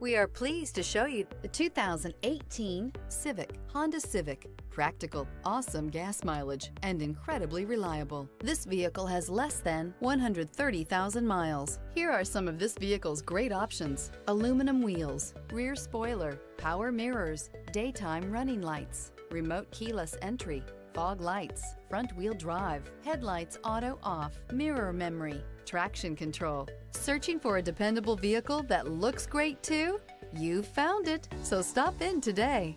We are pleased to show you the 2018 Civic, Honda Civic. Practical, awesome gas mileage, and incredibly reliable. This vehicle has less than 130,000 miles. Here are some of this vehicle's great options. Aluminum wheels, rear spoiler, power mirrors, daytime running lights, remote keyless entry, fog lights, front wheel drive, headlights auto off, mirror memory, traction control. Searching for a dependable vehicle that looks great too? You found it, so stop in today.